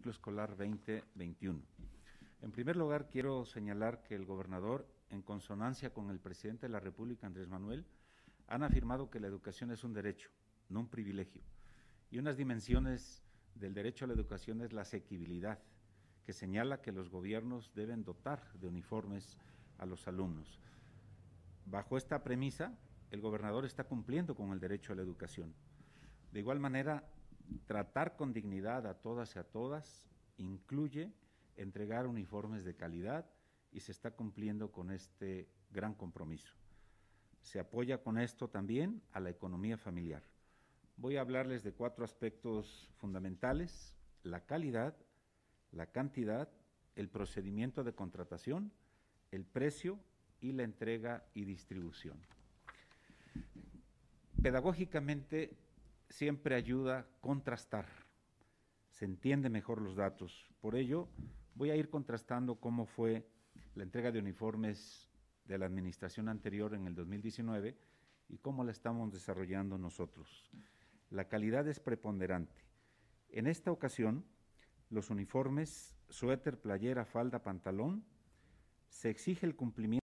ciclo escolar 2021. En primer lugar, quiero señalar que el gobernador, en consonancia con el presidente de la República, Andrés Manuel, han afirmado que la educación es un derecho, no un privilegio. Y unas dimensiones del derecho a la educación es la asequibilidad, que señala que los gobiernos deben dotar de uniformes a los alumnos. Bajo esta premisa, el gobernador está cumpliendo con el derecho a la educación. De igual manera, tratar con dignidad a todas y a todas incluye entregar uniformes de calidad y se está cumpliendo con este gran compromiso. Se apoya con esto también a la economía familiar. Voy a hablarles de cuatro aspectos fundamentales, la calidad, la cantidad, el procedimiento de contratación, el precio y la entrega y distribución. Pedagógicamente siempre ayuda contrastar, se entiende mejor los datos. Por ello, voy a ir contrastando cómo fue la entrega de uniformes de la administración anterior en el 2019 y cómo la estamos desarrollando nosotros. La calidad es preponderante. En esta ocasión, los uniformes, suéter, playera, falda, pantalón, se exige el cumplimiento